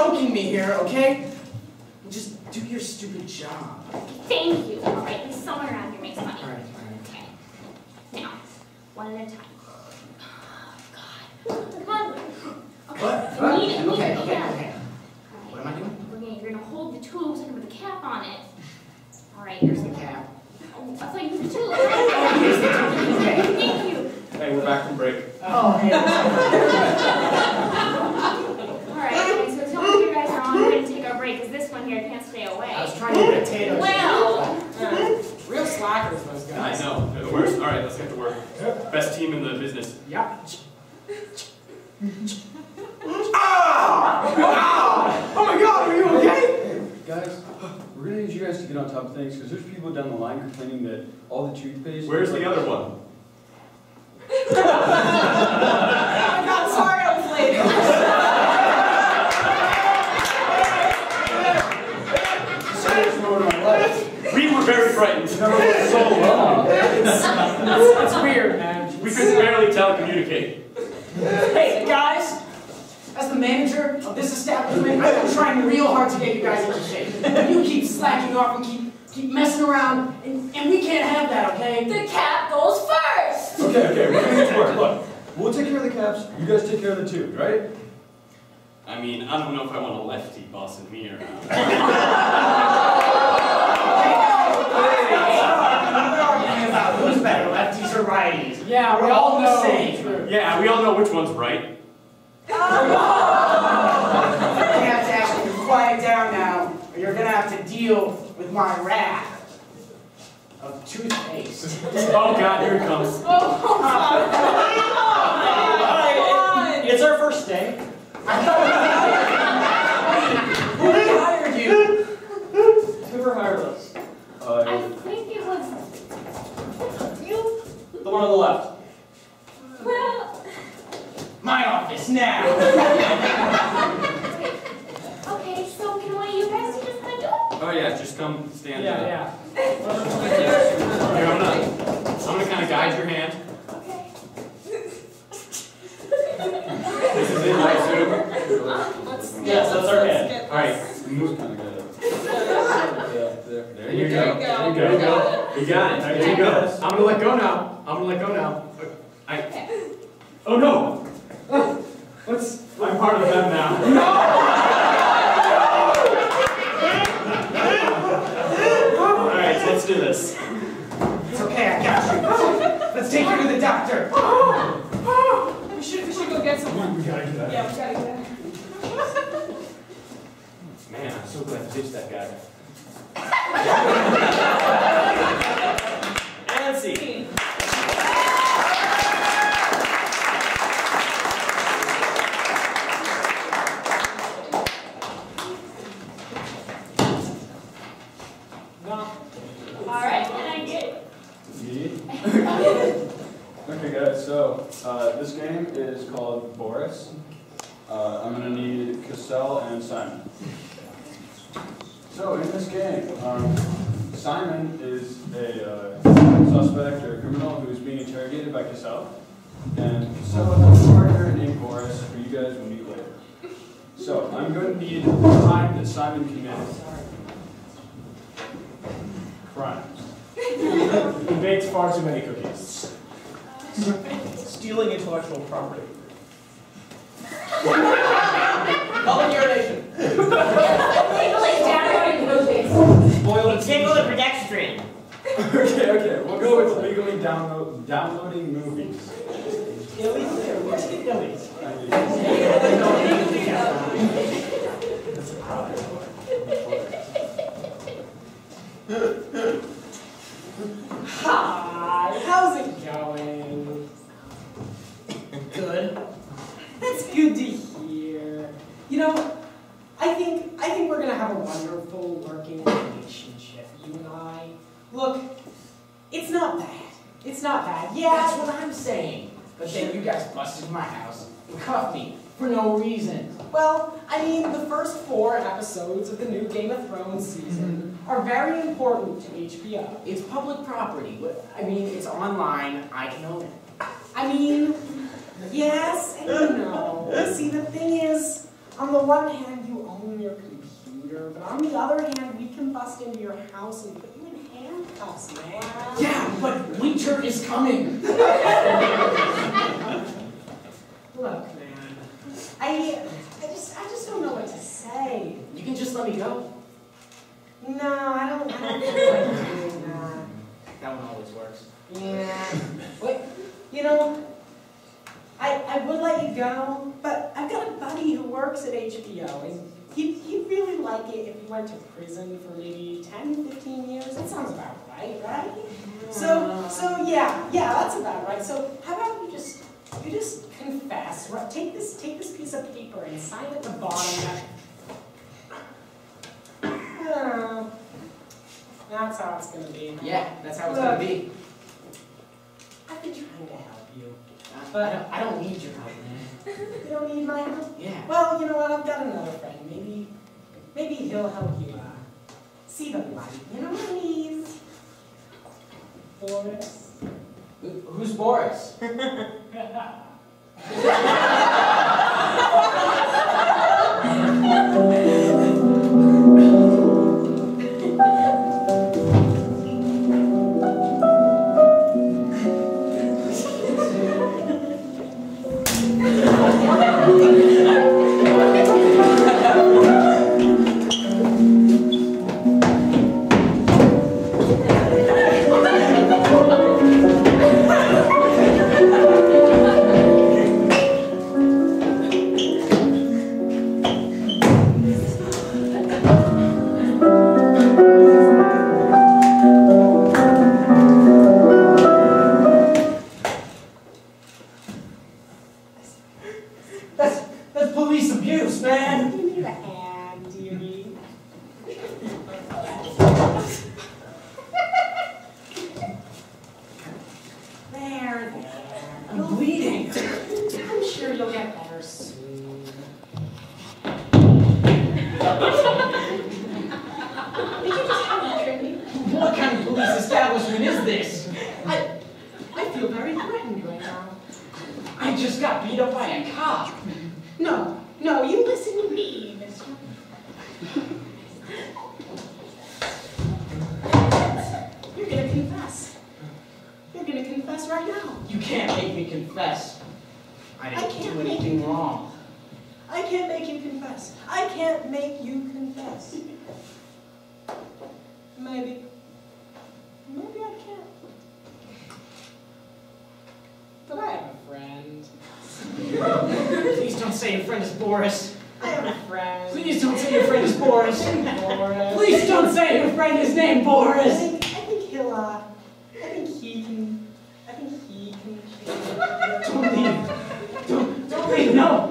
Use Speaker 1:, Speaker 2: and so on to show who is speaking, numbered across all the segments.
Speaker 1: choking me here, okay? Just do your stupid job.
Speaker 2: Thank you. All right. There's someone around here makes money.
Speaker 1: Alright, alright.
Speaker 2: Okay. Now, one at a time. Oh, God. Come on. Okay.
Speaker 1: What?
Speaker 2: I need, I need
Speaker 1: Okay,
Speaker 2: a
Speaker 1: okay,
Speaker 2: hand.
Speaker 1: okay.
Speaker 2: All
Speaker 1: What
Speaker 2: right.
Speaker 1: am I doing?
Speaker 2: We're gonna, you're gonna hold the tube so I can put the cap on it. All right. Here's
Speaker 1: Here's
Speaker 2: the
Speaker 1: the
Speaker 2: cap.
Speaker 1: cap.
Speaker 2: Oh, I thought you was the tube.
Speaker 1: Oh, here's the tube, okay.
Speaker 2: Thank you.
Speaker 3: Hey, we're back from break.
Speaker 1: Oh, hey.
Speaker 2: All right. Okay, so tell me if you guys are on. We're gonna take our break because this one here can't stay away.
Speaker 1: I was trying to eat a potato chip.
Speaker 2: Well.
Speaker 4: Real slackers, those
Speaker 3: I
Speaker 4: guys.
Speaker 3: know, they're the worst. All right, let's get to work. Best team in the business.
Speaker 1: Yep. Ah! Oh my god, are you okay?
Speaker 5: Guys, we're gonna need you guys to get on top of things because there's people down the line complaining that all the toothpaste.
Speaker 3: Where's the other one?
Speaker 4: Oh my god, sorry I was late.
Speaker 5: Saddest moment of my life.
Speaker 3: We were very frightened.
Speaker 5: Never been so long.
Speaker 4: That's weird, man.
Speaker 3: We could barely telecommunicate.
Speaker 1: Hey, guys, as the manager of this establishment, I've been trying real hard to get you guys into shape. And you keep slacking off and keep keep messing around, and, and we can't have that, okay?
Speaker 2: The cap goes first.
Speaker 5: Okay, okay, we're gonna get to work. Look, we'll take care of the caps. You guys take care of the tube, right?
Speaker 3: I mean, I don't know if I want a lefty bossing me around.
Speaker 1: We're arguing about who's better, lefties or righties.
Speaker 4: Yeah, we
Speaker 1: We're all
Speaker 4: all
Speaker 1: the
Speaker 4: know.
Speaker 1: same.
Speaker 3: Yeah, we all know which one's right.
Speaker 1: You're gonna have to actually quiet down now, or you're gonna have to deal with my wrath of toothpaste.
Speaker 3: Oh God, here it comes.
Speaker 4: Oh, oh, it's our first day.
Speaker 1: Who hired you?
Speaker 4: Whoever hired us.
Speaker 2: I
Speaker 5: Uh,
Speaker 2: think it was you.
Speaker 4: The one on the left.
Speaker 2: Well,
Speaker 1: My office now.
Speaker 2: okay. So can one of you guys do just kind of do?
Speaker 3: Oh yeah, just come stand
Speaker 4: Yeah,
Speaker 3: up.
Speaker 4: yeah. yeah.
Speaker 3: Here, I'm gonna, I'm gonna kind of guide your hand.
Speaker 2: Okay.
Speaker 3: This is it, I assume.
Speaker 2: Let's.
Speaker 4: Yes, that's our hand.
Speaker 3: All right,
Speaker 5: moves kind of good. Yeah, there.
Speaker 3: there you go.
Speaker 2: There you go.
Speaker 3: There you
Speaker 2: You got
Speaker 3: go. You got it. There you go. I'm gonna let go now. I'm gonna let go now. I. Oh no. What's? I'm part of them now.
Speaker 4: mean, the first four episodes of the new Game of Thrones season mm-hmm. are very important to HBO. It's public property. I mean, it's online. I can own it. I mean, yes and no. See, the thing is, on the one hand, you own your computer, but on the other hand, we can bust into your house and put you in handcuffs, man. Yeah, but winter is coming. Look, man. I, I just, don't know what to say. You can just let me go. No, I don't, I don't feel like doing that. That one always works. Yeah. Wait, you know, I, I would let you go, but I've got a buddy who works at HBO, and he'd, he'd really like it if you went to prison for maybe 10, 15 years. That sounds about right, right? So, so yeah, yeah, that's about right. So how about you just, you just confess. Take this, take this piece of paper and sign at the bottom that, uh, that's how it's gonna be. Yeah, that's how it's gonna be. I've been trying to help you, but I don't, I don't need your help, man. You don't need my help? Yeah. Well, you know what? I've got another friend. Maybe, maybe he'll help you uh, see the light. You know what I mean? Boris. who's Boris? Yeah. this? I, I feel very threatened right now. I just got beat up by a cop. No, no, you listen to me, mister. You're gonna confess. You're gonna confess right now. You can't make me confess. I didn't
Speaker 1: can't
Speaker 4: do anything wrong.
Speaker 1: I can't make you confess. I can't make you confess. Maybe. Maybe I can't.
Speaker 4: But I have a friend. Please don't say your friend is Boris.
Speaker 1: I have a friend.
Speaker 4: Please don't say your friend is Boris.
Speaker 1: Boris.
Speaker 4: Please don't say your friend is named
Speaker 1: I
Speaker 4: Boris.
Speaker 1: think, I think he'll, uh, I think he can, I think he can.
Speaker 4: Don't leave. Don't, don't leave. No.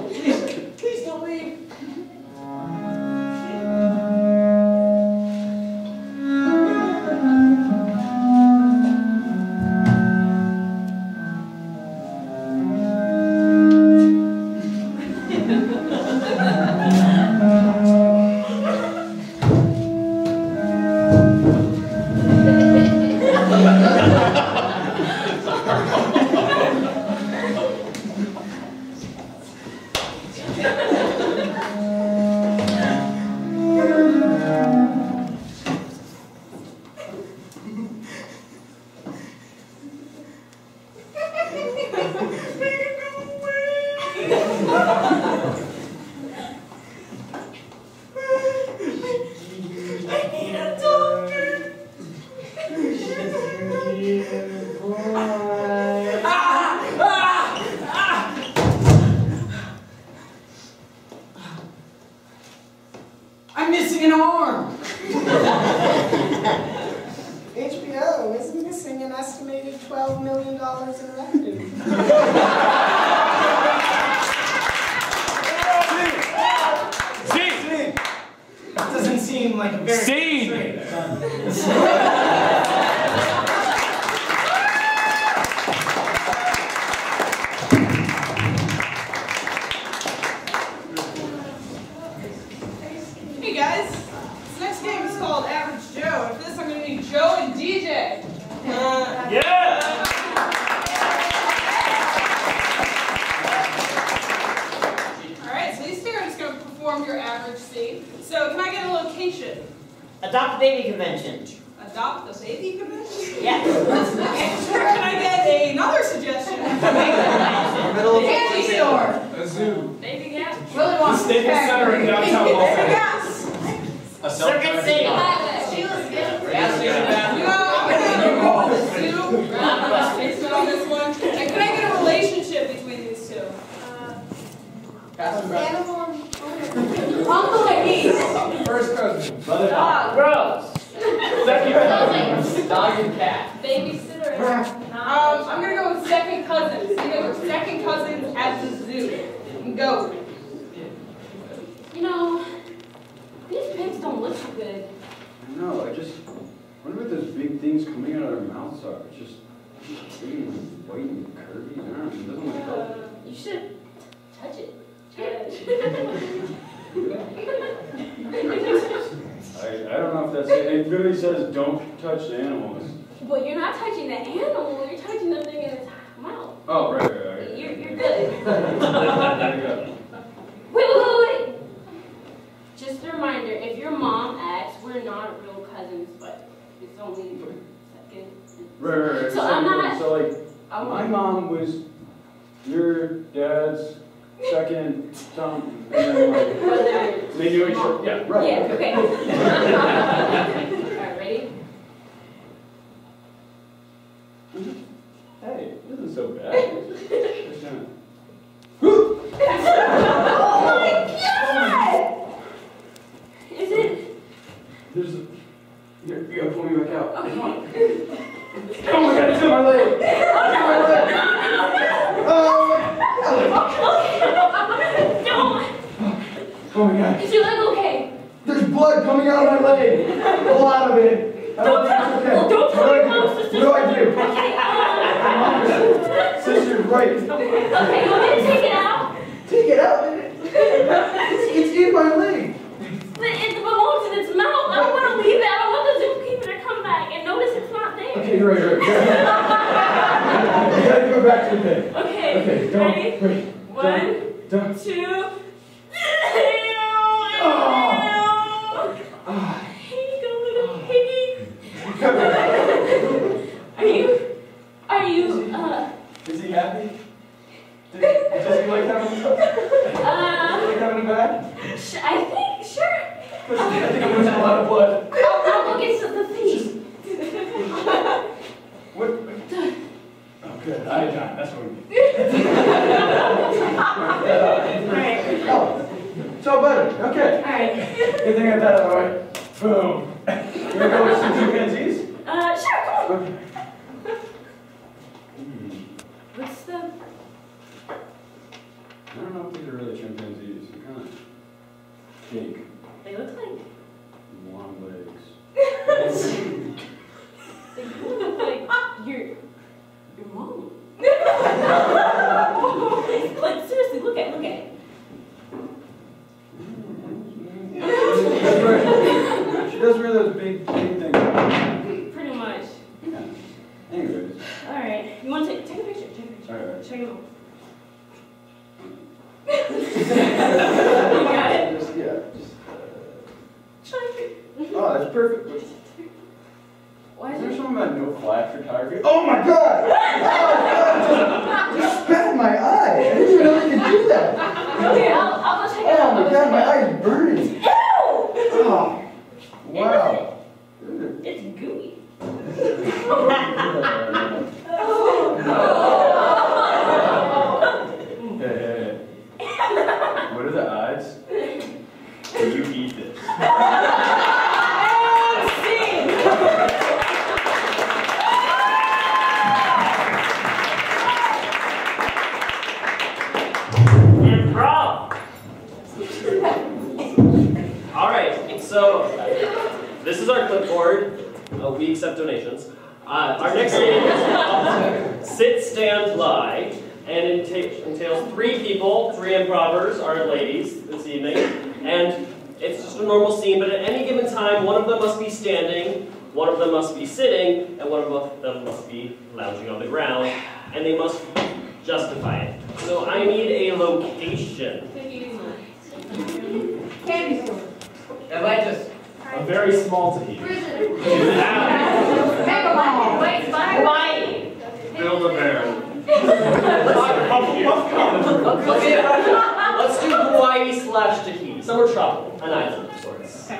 Speaker 2: Ha ha
Speaker 6: ha!
Speaker 7: Uncle and niece.
Speaker 1: First cousin.
Speaker 2: Dog.
Speaker 8: Gross.
Speaker 1: Second cousin.
Speaker 3: Dog and cat.
Speaker 7: Babysitter.
Speaker 2: Um, I'm gonna go with second cousins. You guys are second cousins at the zoo. Go.
Speaker 7: You know, these pigs don't look so good.
Speaker 5: I know, I just wonder what those big things coming out of their mouths are. It's just and white and curvy. I don't know. It doesn't look healthy.
Speaker 7: You should touch it.
Speaker 5: I, I don't know if that's it. It literally says don't touch the animals.
Speaker 7: Well, you're not touching the animal, you're touching the thing in its mouth.
Speaker 5: Oh, right, right, right.
Speaker 7: You're, you're good.
Speaker 5: There you go.
Speaker 7: Wait, wait, wait, wait. Just a reminder, if your mom asks, we're not real cousins, but it's only second.
Speaker 5: Right, right, right.
Speaker 7: So I'm not-
Speaker 5: So like,
Speaker 7: I
Speaker 5: my mom was your dad's second son, and then like they knew each other. Yeah, right.
Speaker 7: Yeah, okay. Alright, ready? Mm-hmm.
Speaker 5: Hey, this isn't so bad. Just kinda- oh
Speaker 7: Is it?
Speaker 5: There's a. Here, you gotta pull me back out.
Speaker 7: Okay.
Speaker 5: Come on. Oh my god, it's in my leg!
Speaker 7: Don't!
Speaker 5: Oh my god.
Speaker 7: Is your leg okay?
Speaker 5: There's blood coming out of my leg! A lot of it! I don't think it's okay.
Speaker 7: Don't tell
Speaker 5: What
Speaker 7: your
Speaker 5: do I
Speaker 7: mom,
Speaker 5: do?
Speaker 7: sister.
Speaker 5: What do I do?
Speaker 7: Okay, um,
Speaker 5: Sister's right.
Speaker 7: okay, you want me to take it out?
Speaker 5: Take it out! It's, it's in my leg!
Speaker 7: But it belongs in its mouth. I don't want to leave it. I don't want the zookeeper to come back and notice it's not there.
Speaker 5: Okay, you're right, you're right. you gotta go back to the pig.
Speaker 7: Okay,
Speaker 5: Okay, don't.
Speaker 7: ready?
Speaker 5: Wait.
Speaker 7: One,
Speaker 5: Don't.
Speaker 7: two.
Speaker 5: Ah.
Speaker 7: Here you go, little piggy. Are you, are you, uh,
Speaker 5: Is he happy? Did, does he like having, does he
Speaker 7: uh,
Speaker 5: like having a bag?
Speaker 7: sh- I think, sure.
Speaker 5: I think I'm losing a lot of blood.
Speaker 7: I'll, I'll go get some the things.
Speaker 5: What? Oh, good. I had time. That's what we need.
Speaker 9: Alright,
Speaker 5: Oh, it's all better. Okay.
Speaker 9: alright.
Speaker 5: Good thing I got that out of the way. Boom. You gonna go with some chimpanzees?
Speaker 7: Uh, sure, come on.
Speaker 5: Okay. Hmm.
Speaker 7: What's the,
Speaker 5: I don't know if these are really chimpanzees. They're kind of big,
Speaker 7: they look like,
Speaker 5: long legs.
Speaker 7: they look like your, your mom. like, seriously, look at, look at it.
Speaker 5: That's right. She does wear those big, big things.
Speaker 7: Pretty much.
Speaker 5: Yeah. Anyways.
Speaker 7: Alright, you want to take, take a picture, take a picture.
Speaker 5: Alright.
Speaker 7: Show your mom. you got it?
Speaker 5: Just, yeah. Just, uh,
Speaker 7: Try
Speaker 5: oh, that's perfect.
Speaker 7: Why
Speaker 5: Is there something uh, about no flash photography? Oh my
Speaker 10: let's, let's, do, Hawaii slash Tahiti. Somewhere tropical, an island of sorts.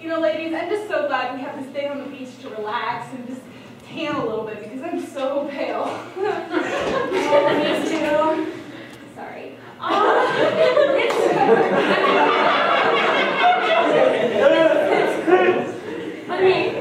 Speaker 6: You know, ladies, I'm just so glad we have to stay on the beach to relax and just tan a little bit because I'm so pale. oh, me too. Sorry.
Speaker 2: Um, it's,
Speaker 6: it's,
Speaker 2: I mean,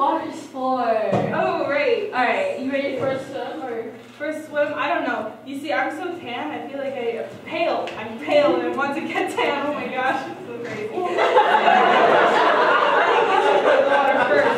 Speaker 2: water's for.
Speaker 6: Oh, right.
Speaker 2: All right, you ready for a swim or?
Speaker 6: For a swim? I don't know. You see, I'm so tan, I feel like I'm pale. I'm pale and I want to get tan. Oh my gosh, it's so crazy. I think you should water first.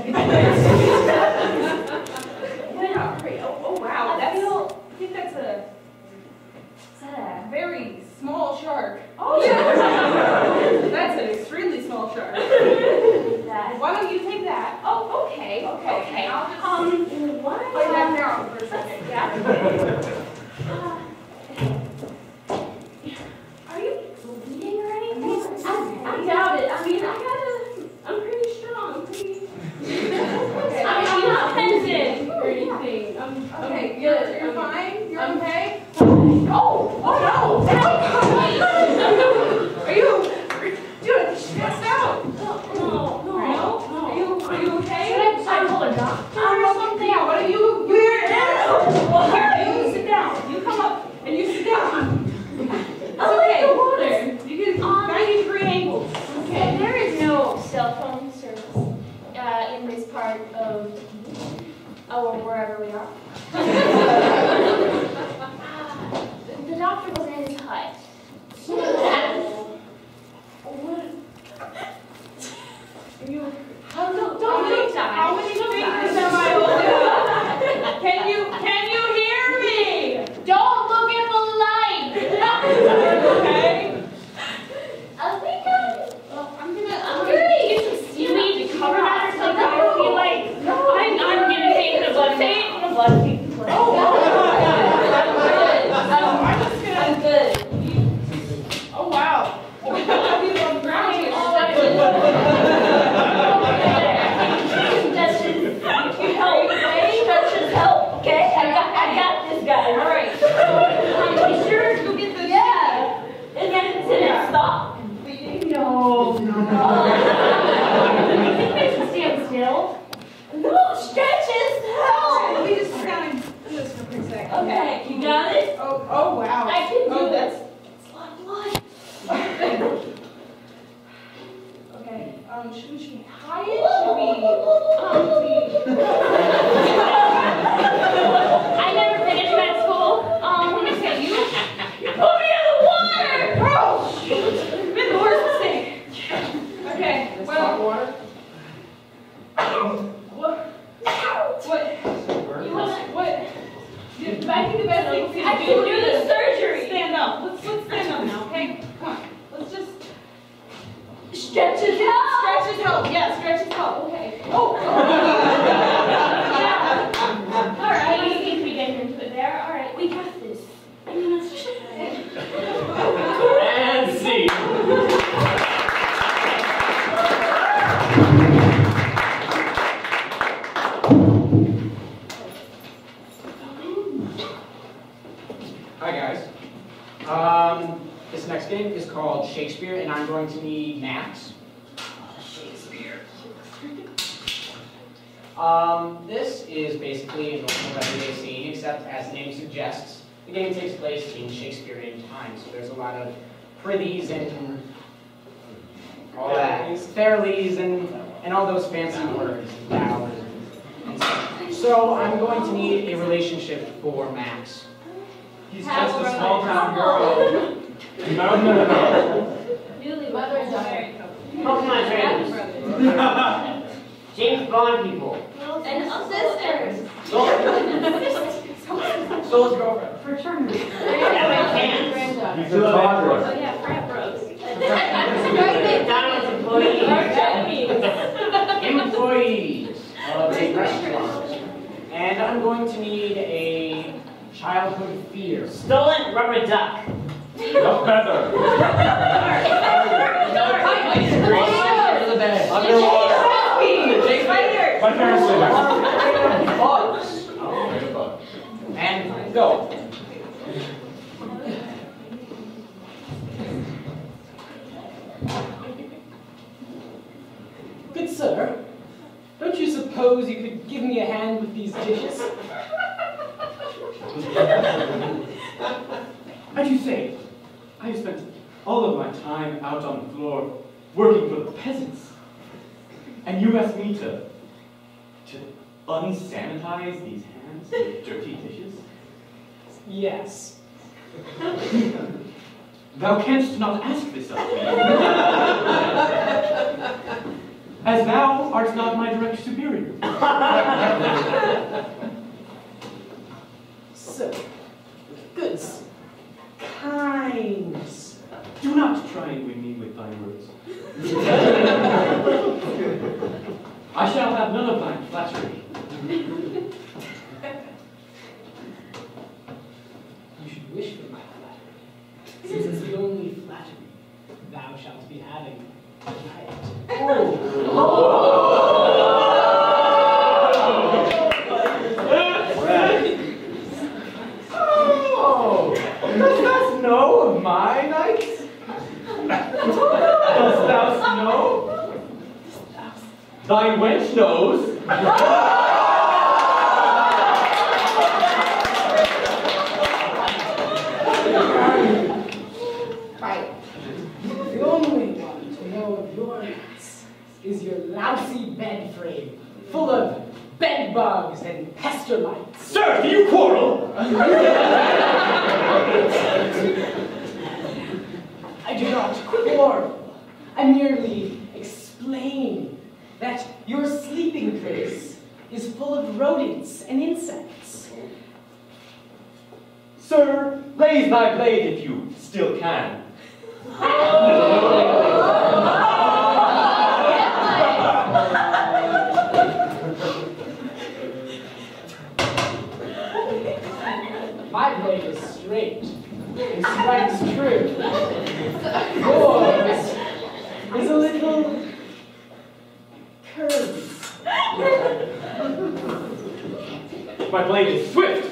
Speaker 6: said.
Speaker 2: is
Speaker 1: called Shakespeare, and I'm going to need Max. Shakespeare. Um, this is basically a normal everyday scene, except as the name suggests, the game takes place in Shakespearean times. So there's a lot of prithees and all that, fairlies and and all those fancy words, bowers and stuff. So I'm going to need a relationship for Max.
Speaker 5: He's just a small town girl. No, no, no.
Speaker 2: Newly mother.
Speaker 11: Pokemon trainers. James Bond people.
Speaker 2: And sisters.
Speaker 1: Soul's girlfriend.
Speaker 2: Fraternity.
Speaker 11: Granddaughter.
Speaker 5: He's a toddler.
Speaker 2: Oh yeah, frat bros.
Speaker 11: McDonald's employee.
Speaker 2: Arch enemies.
Speaker 1: Employees of a restaurant. And I'm going to need a childhood fear.
Speaker 11: Stolen rubber duck.
Speaker 5: No
Speaker 1: bed.
Speaker 5: Underwater. My parents say that.
Speaker 1: Bugs. And go.
Speaker 4: Good sir, don't you suppose you could give me a hand with these dishes?
Speaker 3: As you say, I have spent all of my time out on the floor working for the peasants. And you ask me to, to unsanitize these hands with dirty dishes?
Speaker 4: Yes.
Speaker 3: Thou canst not ask this of me. As thou art not my direct superior.
Speaker 4: So, goods, kinds.
Speaker 3: Do not try and win me with thy words. I shall have none of thine flattery.
Speaker 4: You should wish for my flattery, since it's the only flattery thou shalt be having tonight.
Speaker 3: Oh, dost thou know of my nights? Dost thou know? Thy wench knows.
Speaker 4: Right. The only one to know of your nights is your lousy bed frame, full of bed bugs and pester.
Speaker 3: Sir, do you quarrel?
Speaker 4: I do not quarrel. I merely explain that your sleeping place is full of rodents and insects.
Speaker 3: Sir, raise thy blade if you still can.
Speaker 4: My blade is straight It strikes true. Yours is a little curvy.
Speaker 3: My blade is swift.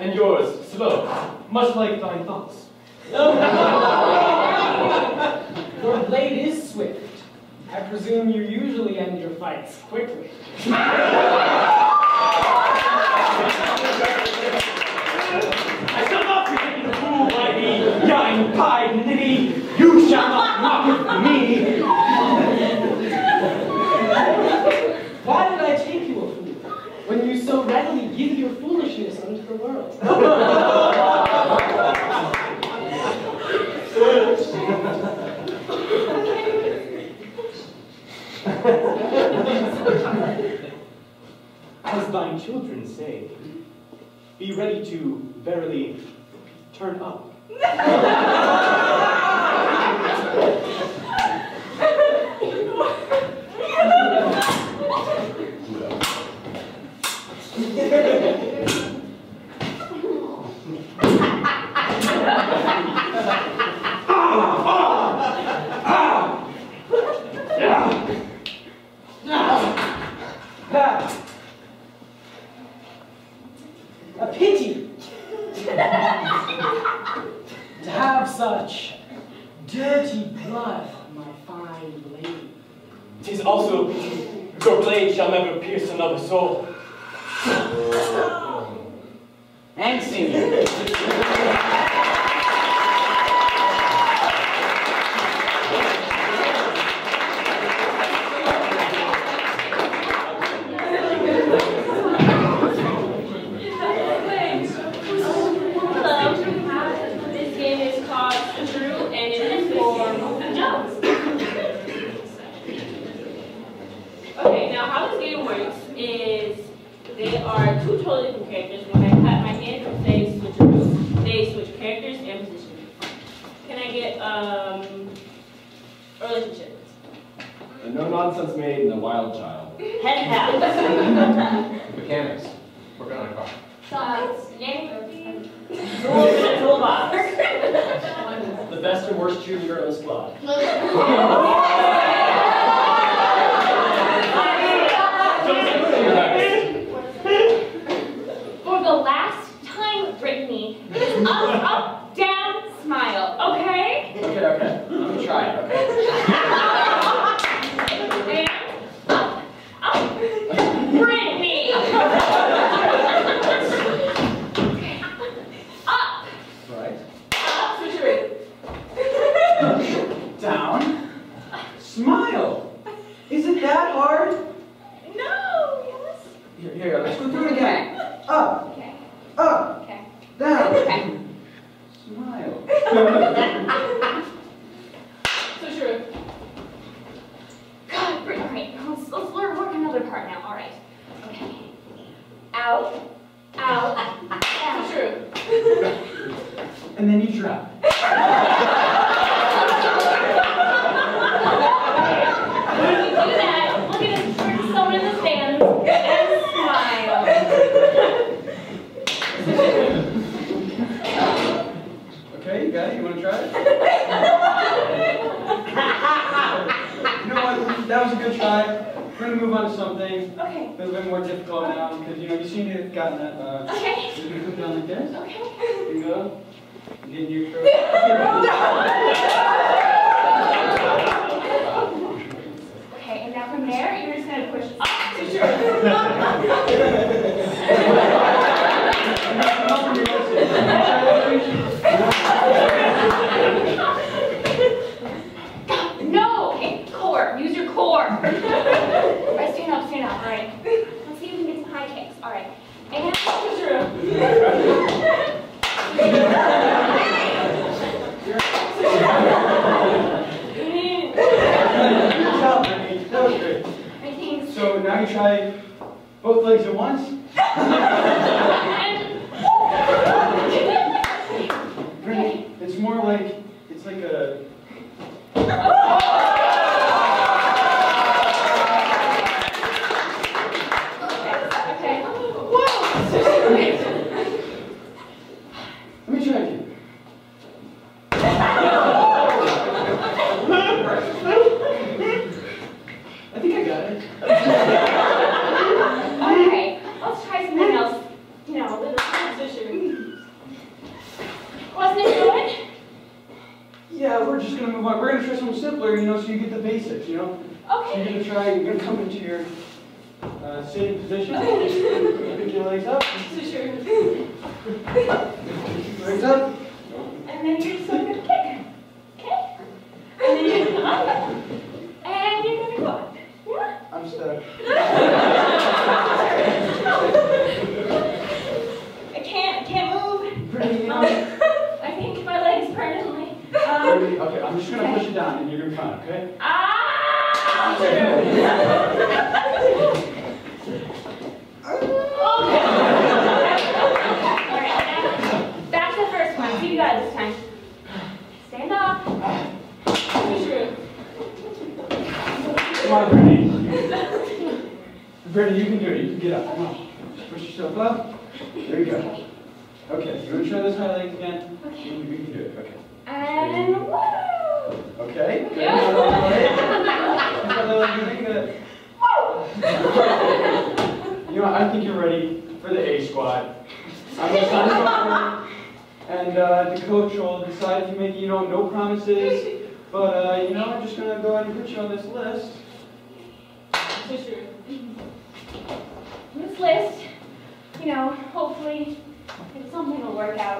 Speaker 3: And yours slow, much like thine thoughts.
Speaker 4: Your blade is swift. I presume you usually end your fights quickly.
Speaker 2: Obrigado.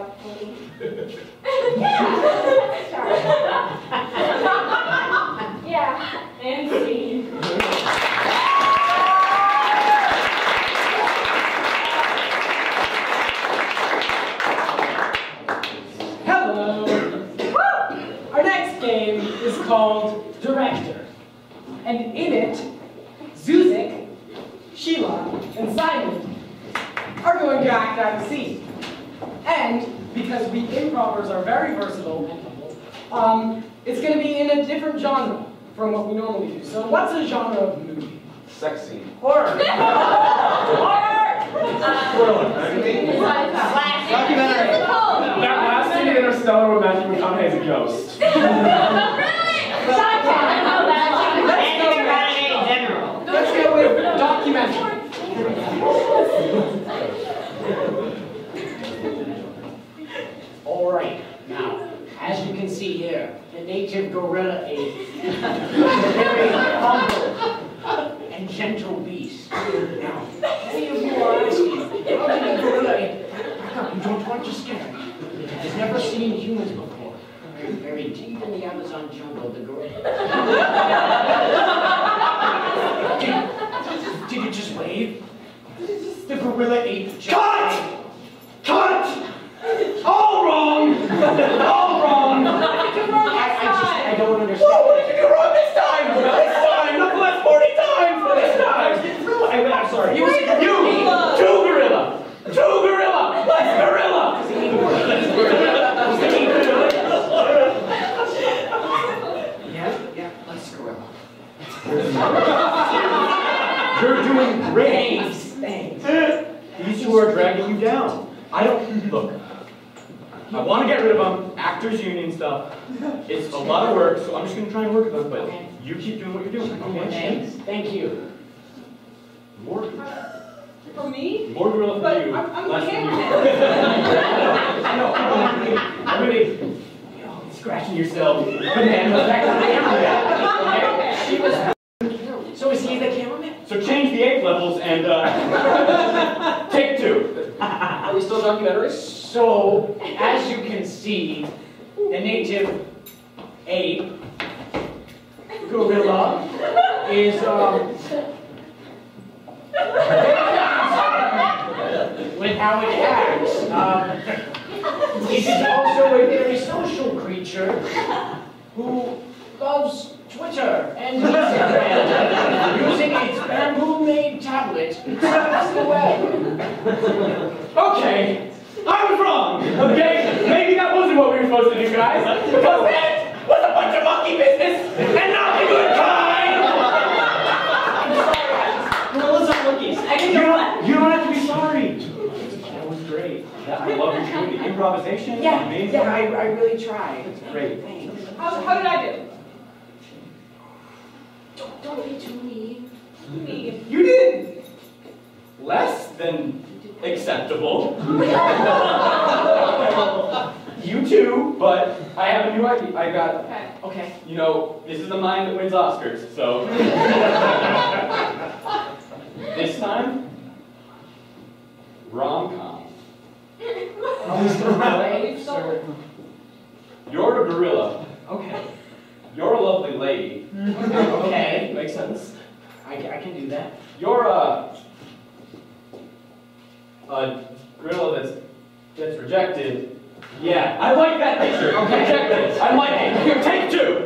Speaker 2: Out
Speaker 5: yeah.
Speaker 2: Sorry. yeah. And scene.
Speaker 4: Hello! Our next game is called Director. And in it, Zuzik, Sheila, and Simon are going to act out a scene. And because we improvers are very versatile, um, it's going to be in a different genre from what we normally do. So what's a genre of movie?
Speaker 12: Sex scene.
Speaker 4: Horror. Horror!
Speaker 12: Documentary.
Speaker 3: That last scene in Interstellar with Matthew McConaughey is a ghost.
Speaker 4: Let's go with documentary.
Speaker 1: All right, now, as you can see here, the native gorilla ape is a very humble and gentle Now, many of you are how ape, back up, you don't want to scare me. Has never seen humans before. Very deep in the Amazon jungle, the gorilla. did, did it just wave? The gorilla ape just
Speaker 3: Cut! Cut! All wrong! All wrong!
Speaker 1: I, I just, I don't understand.
Speaker 3: Whoa, what did you do wrong this time? This time! Not the last 40 times! This time! I, I'm sorry. You, you! Two gorilla! Two gorilla! Less gorilla!
Speaker 1: Yeah, yeah, let's gorilla.
Speaker 3: You're doing great!
Speaker 1: Thanks, thanks.
Speaker 3: These two are dragging you down. I don't, look. I want to get rid of them, actors union stuff. It's a lot of work, so I'm just going to try and work with them, but you keep doing what you're doing, okay?
Speaker 1: Thanks, thank you.
Speaker 3: More,
Speaker 6: For me?
Speaker 3: more gorilla for
Speaker 6: But
Speaker 3: you.
Speaker 6: I'm, I'm the
Speaker 3: less for you.
Speaker 6: cameraman.
Speaker 3: I know, I'm really, I'm really scratching yourself. Banana effect on the camera.
Speaker 1: She was. So is he the cameraman?
Speaker 3: So change the ape levels and uh, take two.
Speaker 12: Are we still documentaries?
Speaker 1: So, as you can see, the native ape gorilla is um with how it acts. Um, it is also a very social creature who loves Twitter and Instagram using its bamboo-made tablet to surf the web.
Speaker 3: Okay, I was wrong. Okay, maybe that wasn't what we were supposed to do, guys. Because that was a bunch of monkey business and not the good kind.
Speaker 4: Gorillas are monkeys. I
Speaker 3: You
Speaker 4: didn't know that.
Speaker 3: don't, you don't have to be sorry. That was great. That, I love your doing the improvisation.
Speaker 1: Yeah,
Speaker 3: amazing.
Speaker 1: yeah, I, I really tried.
Speaker 3: It's great.
Speaker 1: Thanks.
Speaker 6: How, how did I do?
Speaker 2: Don't, don't be too mean.
Speaker 6: Me.
Speaker 3: You did less than acceptable. you too, but I have a new idea. I got,
Speaker 6: Okay.
Speaker 1: Okay.
Speaker 3: you know, this is the mind that wins Oscars, so. this time, rom com.
Speaker 1: Waves or-
Speaker 3: You're a gorilla.
Speaker 1: Okay.
Speaker 3: You're a lovely lady.
Speaker 1: Okay.
Speaker 3: Makes sense.
Speaker 1: I, I can do that.
Speaker 3: You're a, a gorilla that's gets rejected. Yeah, I like that picture.
Speaker 1: Okay.
Speaker 3: Rejected. I like it. Here, take two.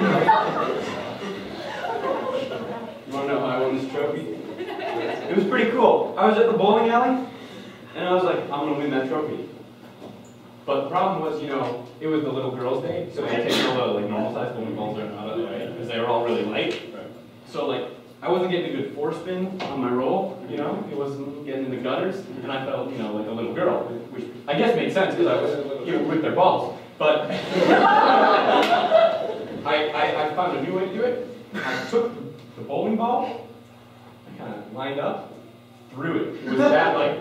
Speaker 2: You
Speaker 3: wanna know how I won this trophy? It was pretty cool. I was at the bowling alley, and I was like, I'm gonna win that trophy. But the problem was, you know, it was the little girls' day, so they had taken all the like normal sized bowling balls out of the way because they were all really light. So like, I wasn't getting a good forespin on my roll, you know, it wasn't getting in the gutters, and I felt, you know, like a little girl, which I guess made sense because I was here with their balls. But I, I, I found a new way to do it. I took the bowling ball, I kind of lined up, threw it. It was that like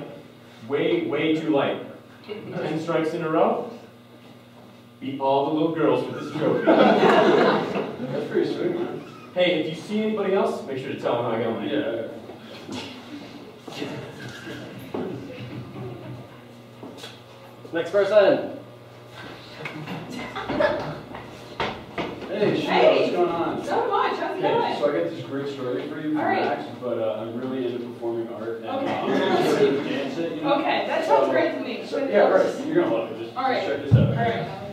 Speaker 3: way, way too light. Ten strikes in a row. Beat all the little girls with this trophy.
Speaker 5: That's pretty sweet, man.
Speaker 3: Hey, if you see anybody else, make sure to tell them how I got mine.
Speaker 5: Yeah.
Speaker 10: Next person.
Speaker 5: Hey, Sheila,
Speaker 6: Hey.
Speaker 5: what's going on?
Speaker 6: So much. How's it
Speaker 5: Okay,
Speaker 6: going?
Speaker 5: so I got this great story for you from
Speaker 6: All right.
Speaker 5: Max, but uh, I'm really into performing art and
Speaker 6: Okay.
Speaker 5: uh, into dance it, you know?
Speaker 6: Okay, that sounds
Speaker 5: So-
Speaker 6: great to me.
Speaker 5: So, yeah, right. You're gonna love it. Just,
Speaker 6: All right.
Speaker 5: just check this out.
Speaker 6: All right.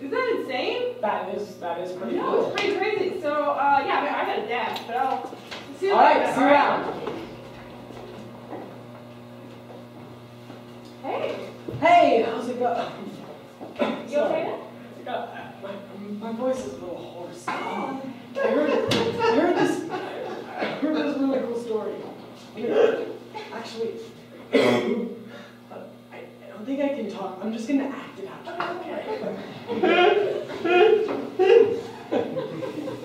Speaker 6: Is that insane?
Speaker 4: That is that is pretty.
Speaker 6: No,
Speaker 4: cool.
Speaker 6: it's pretty crazy. So uh, yeah, I, mean, I got a dash, but I'll see you
Speaker 4: All
Speaker 6: later.
Speaker 4: Right, see
Speaker 6: All
Speaker 4: right.
Speaker 6: Hey.
Speaker 4: Hey, how's it going?
Speaker 6: You okay?
Speaker 4: Now? My, my voice is a little hoarse. Oh. I heard, I heard this. I heard this really cool story. Actually don't think I can talk. I'm just gonna act it out. Okay.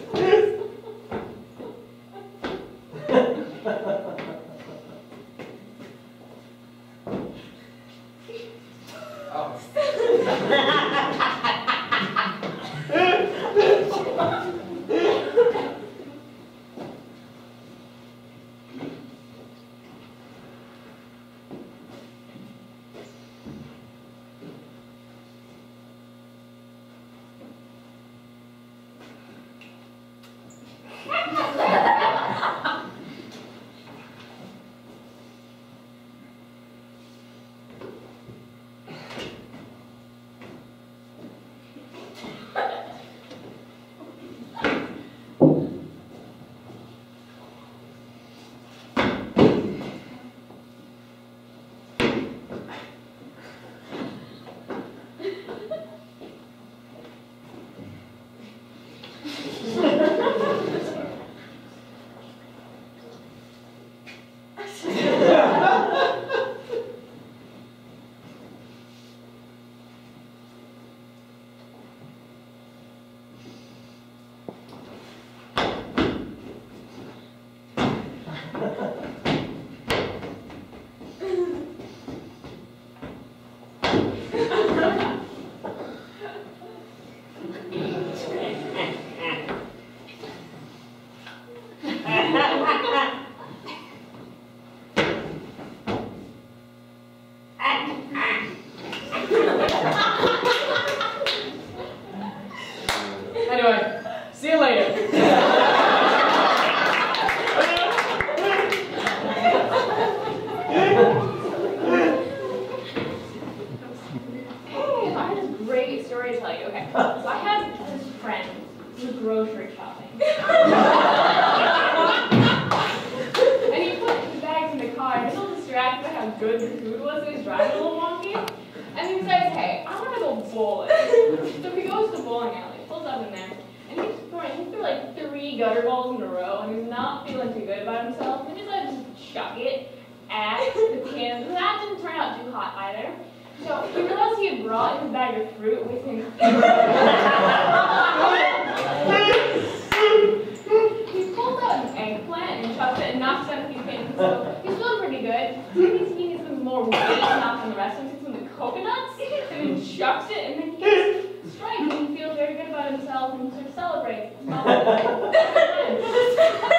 Speaker 2: So he's feeling pretty good. He needs to eating some more weight not from the rest. So he takes some of the coconuts and then chucks it, and then he gets strikes and he feels very good about himself and sort of celebrates.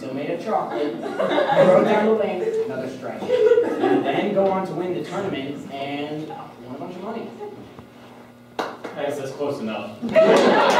Speaker 1: still made of chocolate, throw down the lane, another strike. And then go on to win the tournament and won a bunch of money.
Speaker 3: I guess that's close enough.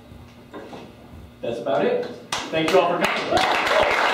Speaker 3: That's about it. Thank you all for coming.